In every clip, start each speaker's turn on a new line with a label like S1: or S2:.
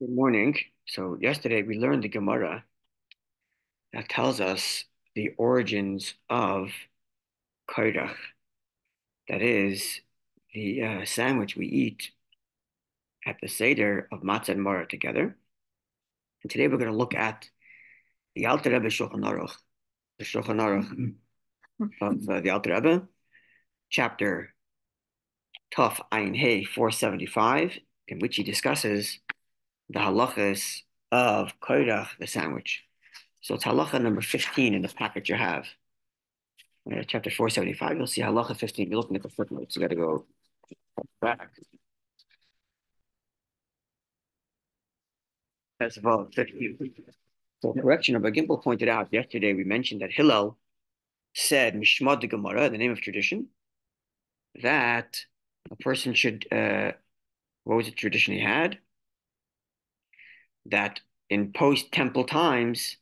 S1: Good morning. So yesterday we learned the Gemara that tells us the origins of koirach. That is the uh, sandwich we eat at the Seder of matzah and maror together. And today we're going to look at the Alter Rebbe Shulchan Aruch, the Shulchan Aruch of uh, the Alter Rebbe, chapter Tuf Ayin Hey 475, in which he discusses the halachas of koirach, the sandwich. So it's halacha number 15 in the packet you have. Uh, chapter 475, you'll see halacha 15. You're looking at the footnotes. You got to go back. As well, 15. So correction, Rabbi Gimel pointed out yesterday, we mentioned that Hillel said, Mishmad the Gemara, the name of tradition, that a person should, uh, what was the tradition he had? That in post-temple times,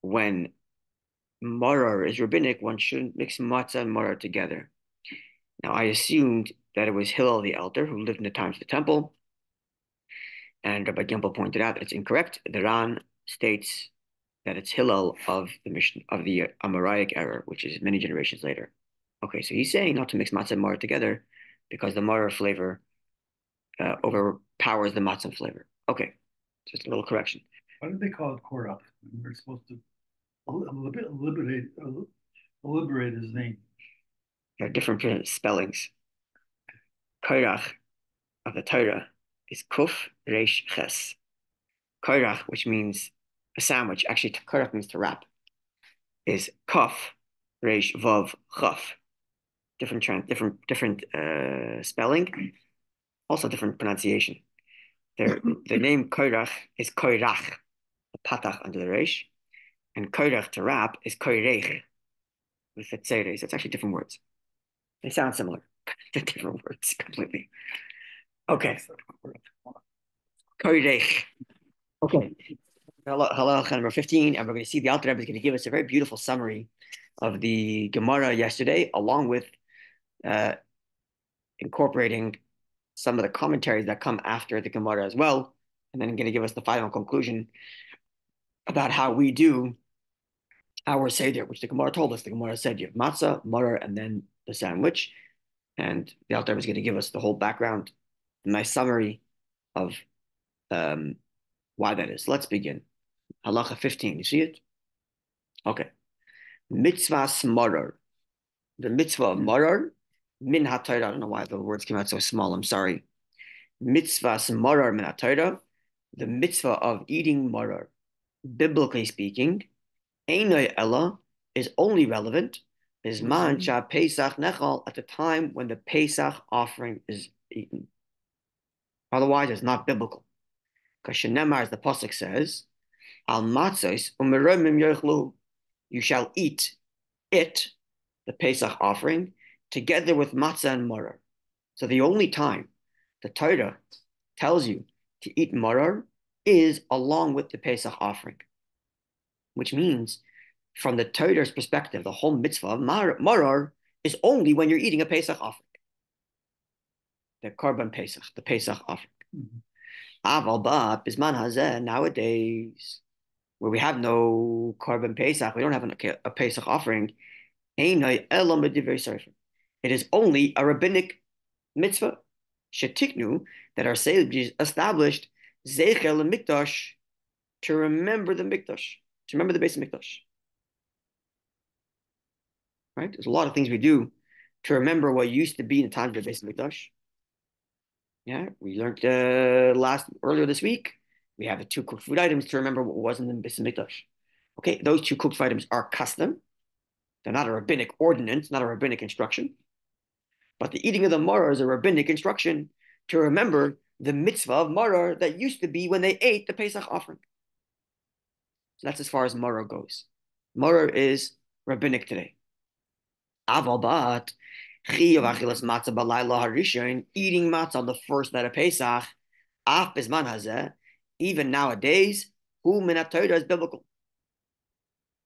S1: when maror is rabbinic, one shouldn't mix matzah and maror together. Now, I assumed that it was Hillel the elder who lived in the times of the temple, and Rabbi Gimel pointed out that it's incorrect. The Ran states that it's Hillel of the mission of the Amoraic era, which is many generations later. Okay, so he's saying not to mix matzah and maror together because the maror flavor uh, overpowers the matzah flavor. Okay, just a little correction.
S2: Why do they call it korach? We're supposed to liberate, liberate his name.
S1: There are different spellings. Korach of the Torah is kuf reish ches. Korach, which means a sandwich, actually korach means to wrap, is Kuf reish vav chaf. Different different different uh, spelling, also different pronunciation. Their the name korach is koirach, the patach under the reish, and koirach to wrap is koirech with the tzeres. It's actually different words. They sound similar. They're different words completely. Okay. Koirech. Okay. Halal number 15, and we're going to see the Alter Rebbe is going to give us a very beautiful summary of the Gemara yesterday, along with uh, incorporating some of the commentaries that come after the Gemara as well, and then going to give us the final conclusion about how we do our Seder, which the Gemara told us. The Gemara said you have matzah, maror, and then the sandwich. And the Alter is going to give us the whole background, a nice summary of um, why that is. Let's begin. Halacha 15, you see it? Okay. Mitzvah maror. The mitzvah of maror, min ha I don't know why the words came out so small, I'm sorry. Mitzvahs maror min the mitzvah of eating maror, biblically speaking, Einoi Ella is only relevant is man mm-hmm. Pesach Nechal at the time when the Pesach offering is eaten. Otherwise, it's not biblical. Because Shenemar, as the Pasuk says, Al matzos umeromim yochlu, you shall eat it, the Pesach offering, together with matzah and maror. So the only time the Torah tells you to eat maror is along with the Pesach offering which means from the Torah's perspective, the whole mitzvah of maror is only when you're eating a Pesach offering. The korban Pesach, the Pesach offering. Mm-hmm. Aval ba bisman hazeh nowadays, where we have no korban Pesach, we don't have a, a Pesach offering. It is only a rabbinic mitzvah, shetiknu, that our sages established zechel mikdash to remember the mikdash to remember the base of Mikdash. Right? There's a lot of things we do to remember what used to be in the time of the base of Mikdash. Yeah, we learned uh, last earlier this week. We have the two cooked food items to remember what was in the base of Mikdash. Okay, those two cooked food items are custom. They're not a rabbinic ordinance, not a rabbinic instruction. But the eating of the maror is a rabbinic instruction to remember the mitzvah of maror that used to be when they ate the Pesach offering. So that's as far as maror goes. Maror is rabbinic today. Aval bat eating matzah on the first night of Pesach, af bisman hazeh, even nowadays, who minat is biblical.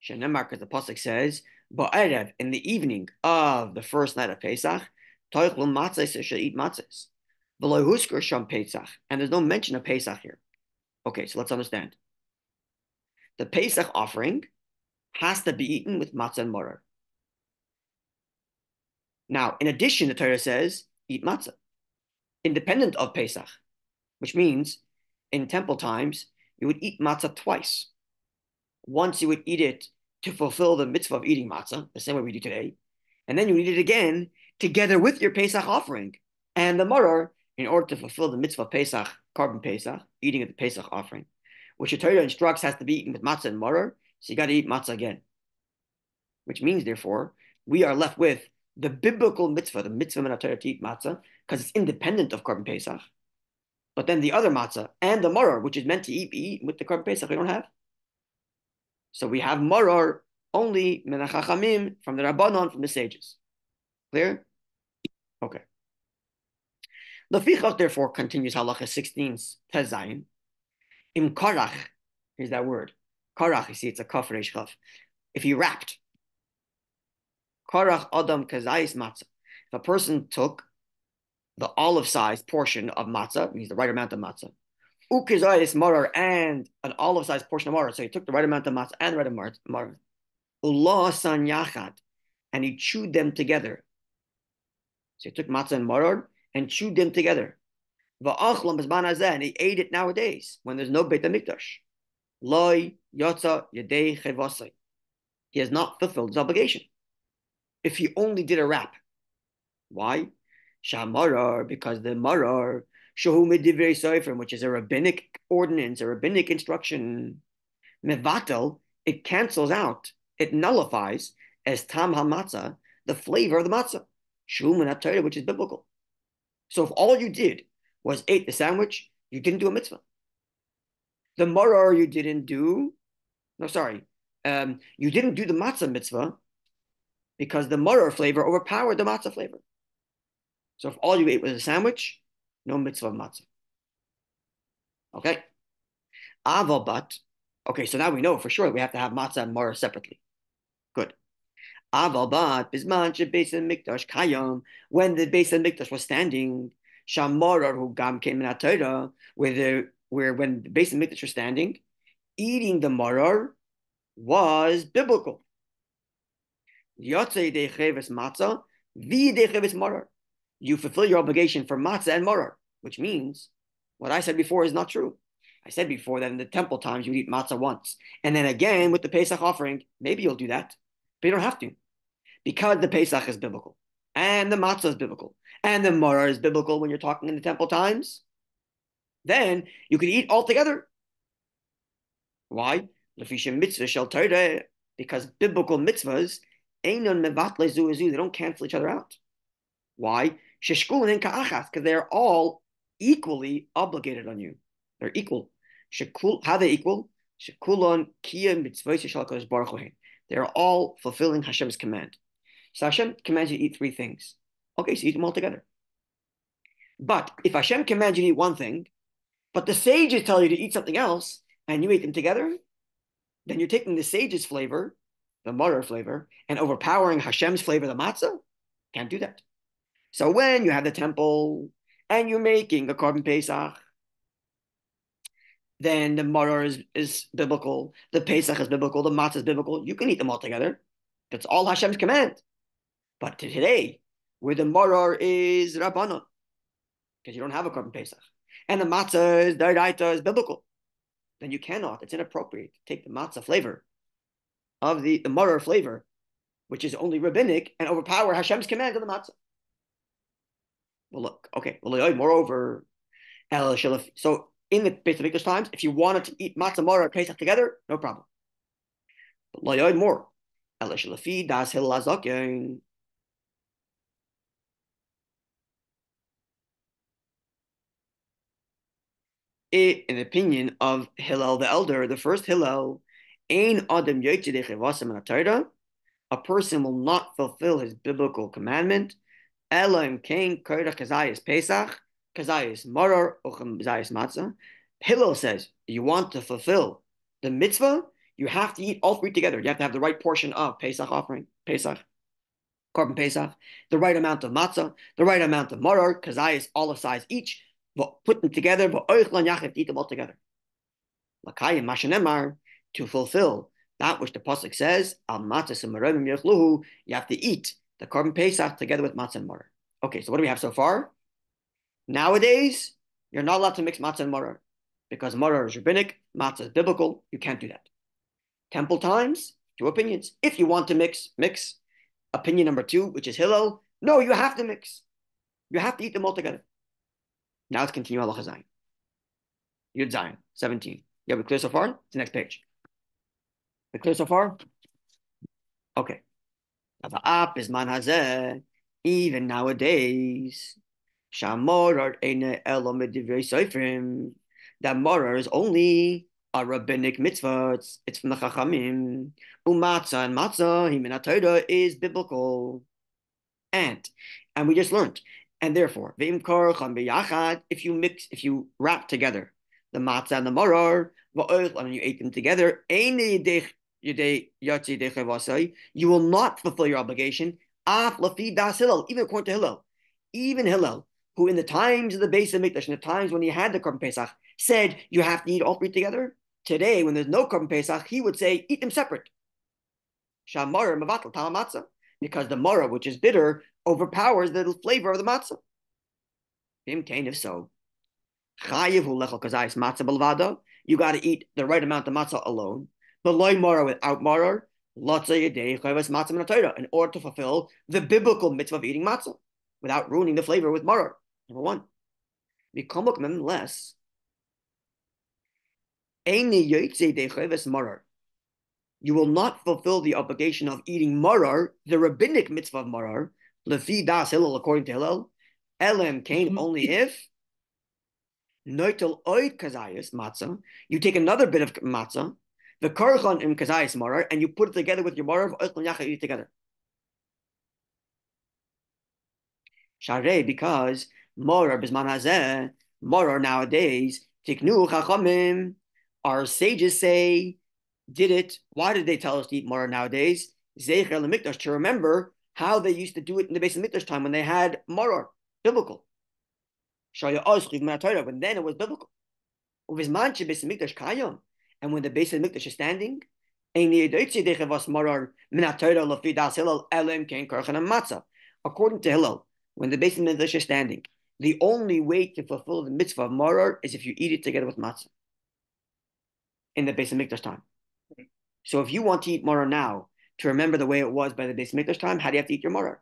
S1: Shenemar, because the pasuk says, "Ba'erev in the evening of the first night of Pesach, toichlu matzah should eat matzahs." And there's no mention of Pesach here. Okay, so let's understand. The Pesach offering has to be eaten with matzah and maror. Now, in addition, the Torah says, eat matzah, independent of Pesach, which means in temple times, you would eat matzah twice. Once you would eat it to fulfill the mitzvah of eating matzah, the same way we do today, and then you eat it again together with your Pesach offering and the maror in order to fulfill the mitzvah of Pesach, korban Pesach, eating of the Pesach offering, which the Torah instructs has to be eaten with matzah and maror, so you got to eat matzah again. Which means, therefore, we are left with the biblical mitzvah, the mitzvah of Torah to eat matzah, because it's independent of korban Pesach. But then the other matzah and the maror, which is meant to eat, be eaten with the korban Pesach, we don't have. So we have maror only menachachamim from the rabbanon from the sages. Clear? Okay. The fichach therefore continues halacha 16 tezayin. Im karach, here's that word. Karach, you see it's a kaf reish chaf. If he wrapped, karach adam kazayis matzah. If a person took the olive sized portion of matzah, means the right amount of matzah, ukizayis marar and an olive sized portion of marar. So he took the right amount of matzah and the right amount of marar. Ullah san yachad, and he chewed them together. So he took matzah and marar and chewed them together. And he ate it nowadays when there's no Beit HaMikdash. Loi yotza yedei. He has not fulfilled his obligation. If he only did a wrap. Why? Shamarar, because the marar, shahu midivrei soifrim, which is a rabbinic ordinance, a rabbinic instruction, mevatel, it cancels out, it nullifies as tam hamatzah, the flavor of the matzah, shum which is biblical. So if all you did was ate the sandwich, you didn't do a mitzvah. The maror you didn't do, no, sorry, um, you didn't do the matzah mitzvah because the maror flavor overpowered the matzah flavor. So if all you ate was a sandwich, no mitzvah matzah. Okay. Aval but, okay, so now we know for sure we have to have matzah and maror separately. Aval bat bisman beis mikdash kayom when the beis mikdash was standing shamorah who gam came in Torah where the where when the beis mikdash was standing, eating the maror was biblical. Yotzei de cheves matzah vi de cheves maror. You fulfill your obligation for matzah and maror, which means what I said before is not true. I said before that in the temple times you would eat matzah once, and then again with the Pesach offering, maybe you'll do that. But you don't have to. Because the Pesach is biblical. And the matzah is biblical. And the maror is biblical when you're talking in the temple times. Then you can eat all together. Why? mitzvah Because biblical mitzvahs, they don't cancel each other out. Why? Because they're all equally obligated on you. They're equal. How they equal? They're all fulfilling Hashem's command. So Hashem commands you to eat three things. Okay, so eat them all together. But if Hashem commands you to eat one thing, but the sages tell you to eat something else, and you eat them together, then you're taking the sage's flavor, the maror flavor, and overpowering Hashem's flavor, the matzah. Can't do that. So when you have the temple and you're making a korban pesach, then the maror is, is biblical, the Pesach is biblical, the matzah is biblical. You can eat them all together. That's all Hashem's command. But today, where the maror is rabbanon, because you don't have a korban Pesach, and the matzah is daraita is biblical, then you cannot. It's inappropriate to take the matzah flavor of the, the maror flavor, which is only rabbinic, and overpower Hashem's command of the matzah. Well, look, okay. Moreover, so in the Beit Hamikdash times, if you wanted to eat matzah mara and Pesach together, no problem. But layoid more. das In the opinion of Hillel the elder, the first Hillel, ein adam a person will not fulfill his biblical commandment, elam kain kazayis Pesach, kazayis maror uchem kazayis matzah. Hillel says you want to fulfill the mitzvah, you have to eat all three together. You have to have the right portion of Pesach offering, Pesach, Korban Pesach, the right amount of matzah, the right amount of maror, all of size each, but put them together, but eat them all together. To fulfill that which the pasuk says, al matzah you have to eat the Korban Pesach together with matzah and maror. Okay, so what do we have so far? Nowadays, you're not allowed to mix matzah and maror because maror is rabbinic, matzah is biblical. You can't do that. Temple times, two opinions. If you want to mix, mix. Opinion number two, which is Hillel, no, you have to mix. You have to eat them all together. Now let's continue Allah Zayin. Yud Zayin, 17. Yeah, we clear so far? It's the next page. We clear so far? Okay. Now the app is man hazeh, even nowadays. Shamor eine elom seifrim. That morar is only a rabbinic mitzvah. It's, from the Chachamim. Umatzah and matzah, himin is biblical. And, and we just learned, and therefore, if you mix, if you wrap together the matzah and the morar, and you ate them together, you will not fulfill your obligation. Even according to Hillel, even Hillel, who in the times of the base of Mikdash, in the times when he had the Korban Pesach, said you have to eat all three together. Today, when there's no Korban Pesach, he would say eat them separate. Shamar mavatal matzah, because the mara, which is bitter, overpowers the flavor of the matzah. If so, chayivu lechol kazayis matzah belvado. you got to eat the right amount of matzah alone. The loy without mara, in order to fulfill the biblical mitzvah of eating matzah without ruining the flavor with mara. Number one. Nonetheless, you will not fulfill the obligation of eating marar, the rabbinic mitzvah of marar, lefi das Hillel, according to Hillel, elem kain mm-hmm. only if noitel oid kazayas matzah, you take another bit of matzah, the karchan in kazayas marar, and you put it together with your marar, you eat it together. Share, because marar bisman hazeh, nowadays, tiknu chachamim, our sages say, did it. Why did they tell us to eat more nowadays? Zecher Mikdash, to remember how they used to do it in the base of Mikdash time when they had maror, biblical. When then it was biblical. And when the base of Mikdash is standing, according to Hillel, when the base of Mikdash is standing, the only way to fulfill the mitzvah of maror is if you eat it together with matzah in the base of Mikdash time. So if you want to eat maror now to remember the way it was by the base of Mikdash time, how do you have to eat your maror?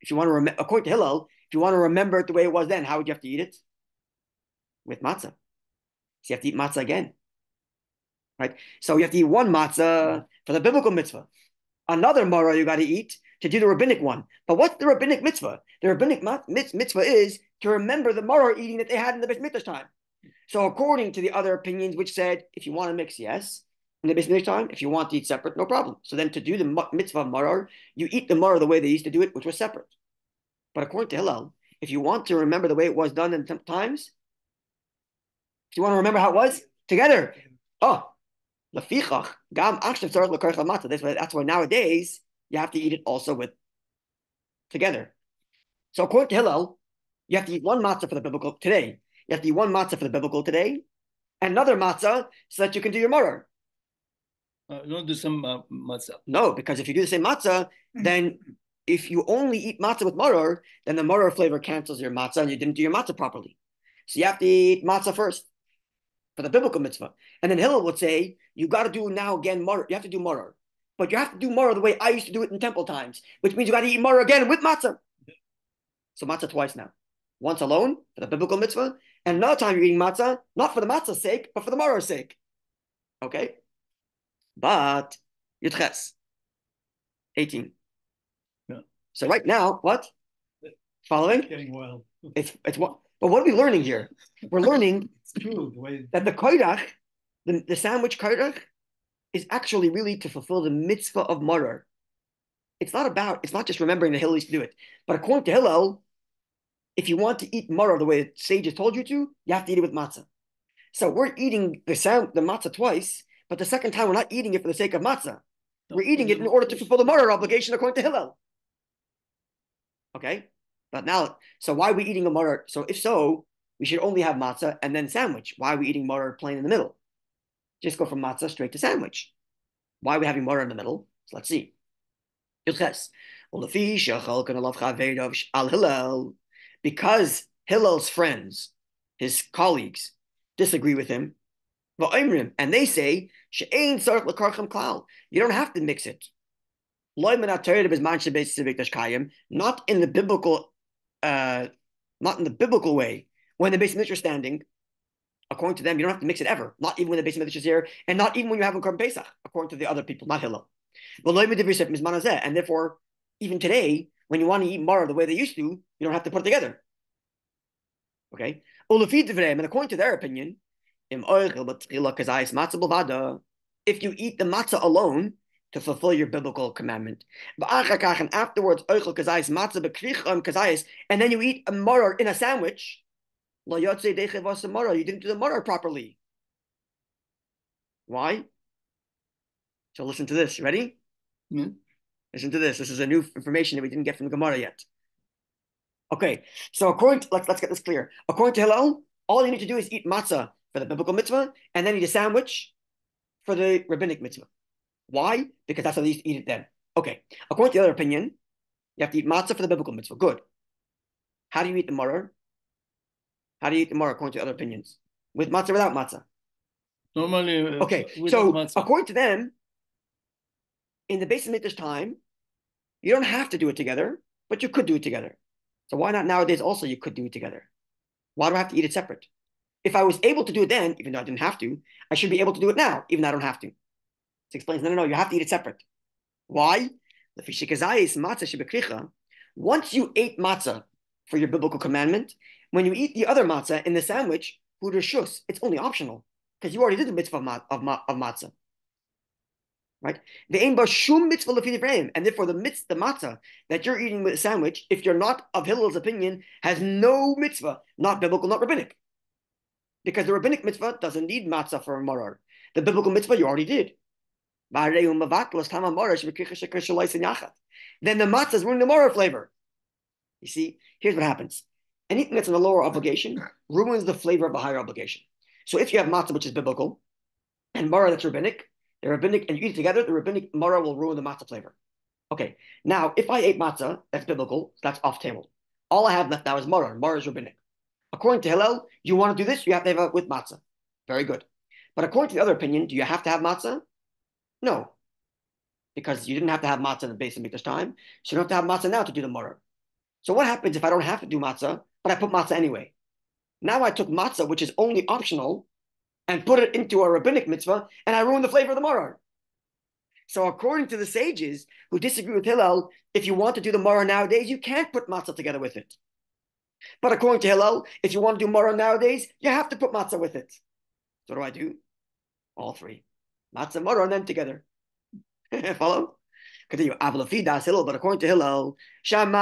S1: If you want to remember, according to Hillel, if you want to remember it the way it was then, how would you have to eat it? With matzah. So you have to eat matzah again. Right? So you have to eat one matzah for the biblical mitzvah. Another maror you got to eat to do the rabbinic one. But what's the rabbinic mitzvah? The rabbinic mitzvah is to remember the maror eating that they had in the Mikdash time. So according to the other opinions, which said if you want to mix, yes, in the business time, if you want to eat separate, no problem. So then to do the mitzvah maror, you eat the maror the way they used to do it, which was separate. But according to Hillel, if you want to remember the way it was done in some times, if you want to remember how it was, together. Oh, lafichach gam That's why that's why nowadays you have to eat it also with together. So according to Hillel, you have to eat one matzah for the biblical today. You have to eat one matzah for the biblical today, and another matzah so that you can do your maror.
S2: Uh, don't do some uh, matzah.
S1: No, because if you do the same matzah, then if you only eat matzah with maror, then the maror flavor cancels your matzah and you didn't do your matzah properly. So you have to eat matzah first for the biblical mitzvah. And then Hillel would say, you got to do now again maror. You have to do maror. But you have to do maror the way I used to do it in temple times, which means you got to eat maror again with matzah. So matzah twice now. Once alone for the biblical mitzvah, and another time you're eating matzah, not for the matzah's sake, but for the maror's sake. Okay? But Yitches, 18. Yeah. So right now, what? Following?
S2: Getting wild.
S1: It's it's what but what are we learning here? We're learning
S2: true, the way...
S1: that the koidach, the, the sandwich koidach, is actually really to fulfill the mitzvah of maror. It's not about, it's not just remembering the Hillel used to do it. But according to Hillel, if you want to eat maror the way the sages told you to, you have to eat it with matzah. So we're eating the sound, the matzah twice, but the second time we're not eating it for the sake of matzah. we're eating it in order to fulfill the maror obligation according to Hillel. Okay, but now, so why are we eating a maror? So if so, we should only have matzah and then sandwich. Why are we eating maror plain in the middle? Just go from matzah straight to sandwich. Why are we having maror in the middle? So let's see. Because Hillel's friends, his colleagues, disagree with him, and they say, you don't have to mix it. Not in the biblical, uh, not in the biblical way. When the base is standing, according to them, you don't have to mix it ever. Not even when the base midrash is here, and not even when you have a Korban Pesach, according to the other people, not Hillel. And therefore, even today, when you want to eat maror the way they used to, you don't have to put it together. Okay? And according to their opinion, if you eat the matzah alone to fulfill your biblical commandment, and afterwards, and then you eat a maror in a sandwich, you didn't do the maror properly. Why? So listen to this. Ready?
S2: Mm-hmm.
S1: Listen to this. This is a new information that we didn't get from the Gemara yet. Okay, so according to, let's let's get this clear. According to Hillel, all you need to do is eat matzah for the biblical mitzvah, and then eat a sandwich for the rabbinic mitzvah. Why? Because that's how they used to eat it then. Okay. According to the other opinion, you have to eat matzah for the biblical mitzvah. Good. How do you eat the maror? How do you eat the maror according to other opinions? With matzah, without matzah?
S2: Normally.
S1: Uh, okay. So according to them, in the base of mitzvah time, you don't have to do it together, but you could do it together. So why not nowadays also you could do it together? Why do I have to eat it separate? If I was able to do it then, even though I didn't have to, I should be able to do it now, even though I don't have to. It explains, no, no, no, you have to eat it separate. Why? The fishikazai is matzah shibakricha. Once you ate matzah for your biblical commandment, when you eat the other matzah in the sandwich, it's only optional because you already did the mitzvah of, of, of matzah right? The aim shum mitzvah and therefore the mitzvah, the matzah that you're eating with a sandwich, if you're not of Hillel's opinion, has no mitzvah, not biblical, not rabbinic, because the rabbinic mitzvah doesn't need matzah for a maror. The biblical mitzvah you already did. Then the matzah is ruining the maror flavor. You see, here's what happens. Anything that's in a lower obligation ruins the flavor of a higher obligation. So if you have matzah, which is biblical, and maror that's rabbinic, the rabbinic, and you eat together, the rabbinic maror will ruin the matzah flavor. Okay, now if I ate matzah, that's biblical, that's off table. All I have left now is maror. Maror is rabbinic. According to Hillel, you want to do this, you have to have it with matzah. Very good. But according to the other opinion, do you have to have matzah? No, because you didn't have to have matzah in the base of Mikdash time, so you don't have to have matzah now to do the maror. So what happens if I don't have to do matzah, but I put matzah anyway? Now I took matzah, which is only optional, and put it into a rabbinic mitzvah, and I ruined the flavor of the maror. So according to the sages who disagree with Hillel, if you want to do the maror nowadays, you can't put matzah together with it. But according to Hillel, if you want to do maror nowadays, you have to put matzah with it. So what do I do? All three. Matzah, maror, and then together. Follow? Continue. But according to Hillel, according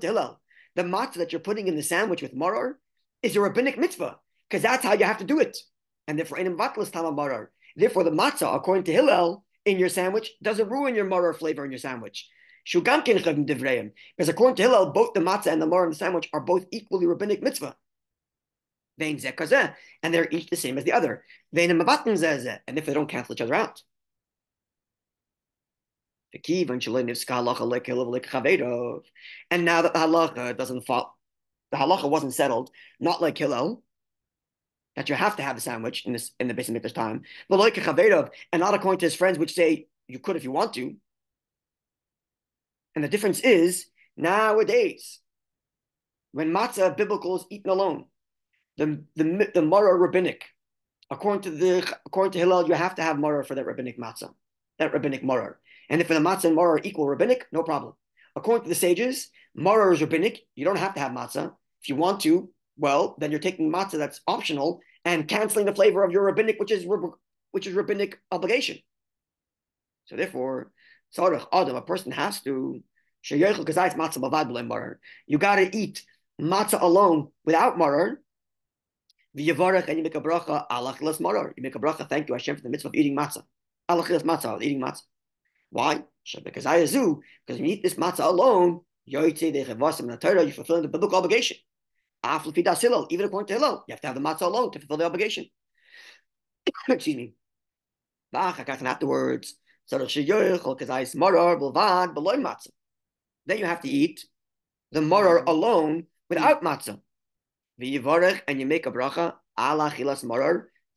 S1: to Hillel, the matzah that you're putting in the sandwich with maror is a rabbinic mitzvah because that's how you have to do it. And therefore, in marar. Therefore, the matzah, according to Hillel, in your sandwich doesn't ruin your marar flavor in your sandwich. Because according to Hillel, both the matzah and the maror in the sandwich are both equally rabbinic mitzvah. And they're each the same as the other. And if they don't cancel each other out. And now that the halacha doesn't fall, the halacha wasn't settled, not like Hillel, that you have to have a sandwich in this in the basic Mikdash time, but like a and not according to his friends, which say you could if you want to. And the difference is nowadays, when matzah biblical is eaten alone, the the the maror rabbinic, according to the according to Hillel, you have to have maror for that rabbinic matzah, that rabbinic maror. And if the matzah and maror are equal rabbinic, no problem. According to the sages, maror is rabbinic. You don't have to have matzah. If you want to, well, then you're taking matzah that's optional and canceling the flavor of your rabbinic, which is which is rabbinic obligation. So therefore, tzarich adam, a person has to sheyechel kazayis matzah bavad maror. you got to eat matzah alone without maror. And you make a bracha, Allah marar. You make a bracha, thank you, Hashem, for the mitzvah of eating matzah. alachilas matzah, eating matzah. Why? Because I azu, because when you eat this matzah alone, you fulfill the biblical obligation. Even according to Hillel, you have to have the matzah alone to fulfill the obligation. Excuse me. Afterwards, then you have to eat the morar mm-hmm. alone without mm-hmm. matzah. And you make a bracha, Allah.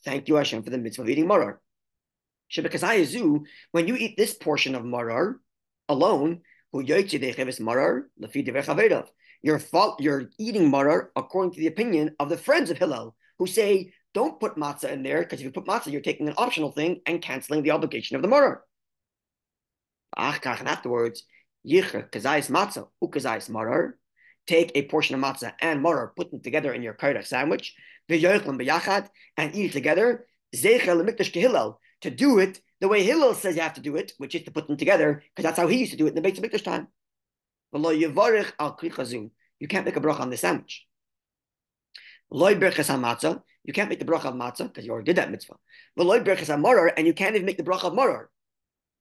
S1: Thank you, Hashem, for the mitzvah of eating morar. When you eat this portion of morar alone, you're, you're eating morar according to the opinion of the friends of Hillel, who say don't put matzah in there because if you put matzah, you're taking an optional thing and canceling the obligation of the morar. And afterwards, matzah morar. Take a portion of matzah and morar, put them together in your kairach sandwich, and eat it together. To do it the way Hillel says you have to do it, which is to put them together, because that's how he used to do it in the Beit Hamikdash time. You can't make a bracha on the sandwich. You can't make the bracha of matzah because you already did that mitzvah. And you can't even make the bracha of morar,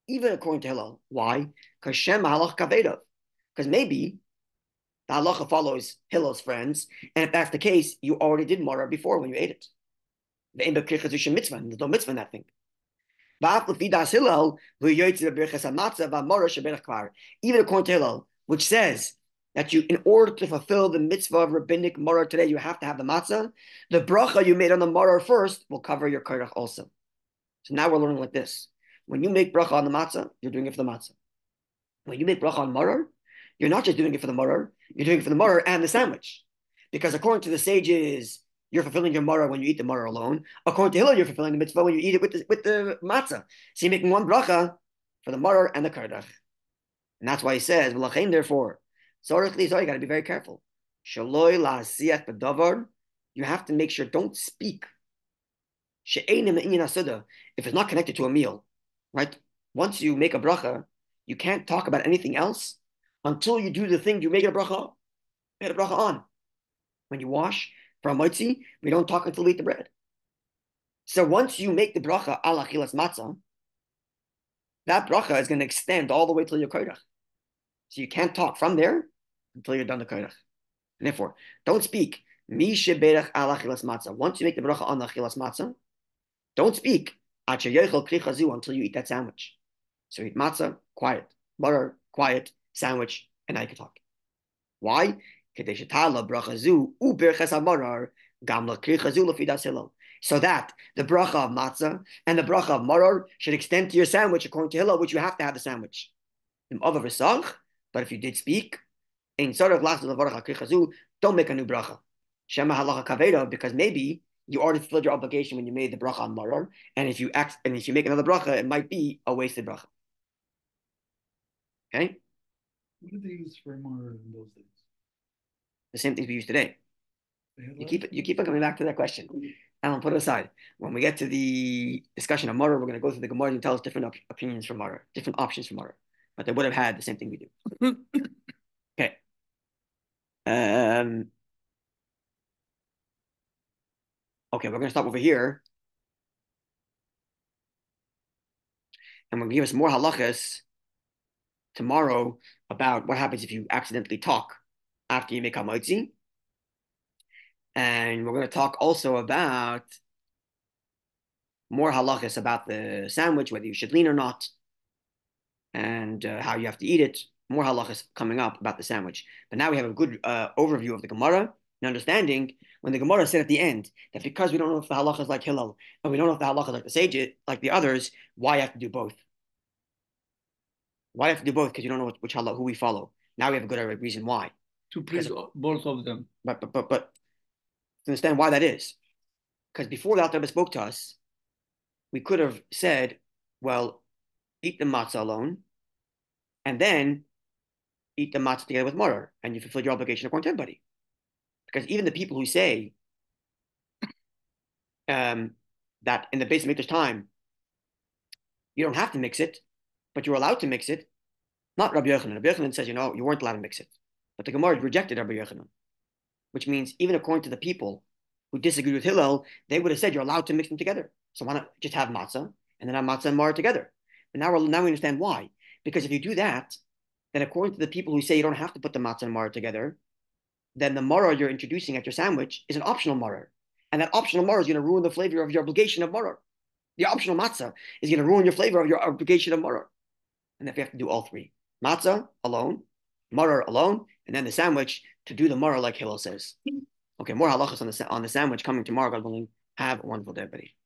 S1: even according to Hillel. Why? Because Shem. Because maybe the halacha follows Hillel's friends, and if that's the case, you already did morar before when you ate it. The mitzvah, there's no mitzvah in that thing. Even according to Hillel, which says that you, in order to fulfill the mitzvah of rabbinic morar today, you have to have the matzah. The bracha you made on the morar first will cover your kairach also. So now we're learning like this: when you make bracha on the matzah, you're doing it for the matzah. When you make bracha on morar, you're not just doing it for the morar, you're doing it for the morar and the sandwich, because according to the sages, you're fulfilling your morar when you eat the morar alone. According to Hillel, you're fulfilling the mitzvah when you eat it with the, with the matzah. So you're making one bracha for the morar and the kairach. And that's why he says, therefore, so you got to be very careful. You have to make sure don't speak. If it's not connected to a meal, right? Once you make a bracha, you can't talk about anything else until you do the thing you make a bracha, make a bracha on. When you wash from motzi, we don't talk until we eat the bread. So once you make the bracha ala chilas matzah, that bracha is going to extend all the way till your koirach. So you can't talk from there until you're done the koirach. And therefore, don't speak. Once you make the bracha on the achilas matzah, don't speak until you eat that sandwich. So eat matzah, quiet. Butter, quiet. Sandwich, and I can talk. Why? So that the bracha of matzah and the bracha of marar should extend to your sandwich according to Hillel, which you have to have the sandwich. But if you did speak, in sort of last don't make a new bracha. Because maybe you already fulfilled your obligation when you made the bracha on marar, and if you act and if you make another bracha, it might be a wasted bracha. Okay.
S2: What did they use for marar in those days?
S1: The same things we use today. You keep it you keep on coming back to that question. Alan, put it aside. When we get to the discussion of marar, we're going to go through the Gemara and tell us different op- opinions from marar, different options from marar. But they would have had the same thing we do. okay. Um, okay, we're going to stop over here. And we're going to give us more halachas tomorrow about what happens if you accidentally talk after you make a moitzi. And we're going to talk also about more halachas about the sandwich, whether you should lean or not, and uh, how you have to eat it more halachas coming up about the sandwich. But now we have a good uh, overview of the Gemara and understanding when the Gemara said at the end that because we don't know if the halacha is like Hillel and we don't know if the halacha is like the sage, like the others, why you have to do both? Why you have to do both? Because you don't know which halacha who we follow. Now we have a good reason why.
S2: To please because, both of them.
S1: But but but but to understand why that is, because before the Alter spoke to us, we could have said, well, eat the matzah alone, and then eat the matzah together with morar, and you fulfill your obligation according to everybody. Because even the people who say um, that in the base of time, you don't have to mix it, but you're allowed to mix it. Not Rabbi Yochanan. Rabbi Yochanan says, you know, you weren't allowed to mix it. But the Gemara rejected Rabbi Yochanan, which means even according to the people who disagreed with Hillel, they would have said you're allowed to mix them together. So why not just have matzah and then have matzah and maror together. But now, now we understand why. Because if you do that, then according to the people who say you don't have to put the matzah and maror together, then the maror you're introducing at your sandwich is an optional maror. And that optional maror is going to ruin the flavor of your obligation of maror. The optional matzah is going to ruin your flavor of your obligation of maror. And if you have to do all three matzah alone, maror alone, and then the sandwich to do the maror like Hillel says. Mm. Okay, more halachas on the, on the sandwich coming tomorrow. God willing. Have a wonderful day, everybody.